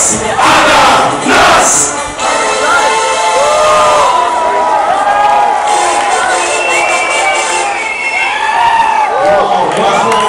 nós! Ana, nós! Oh,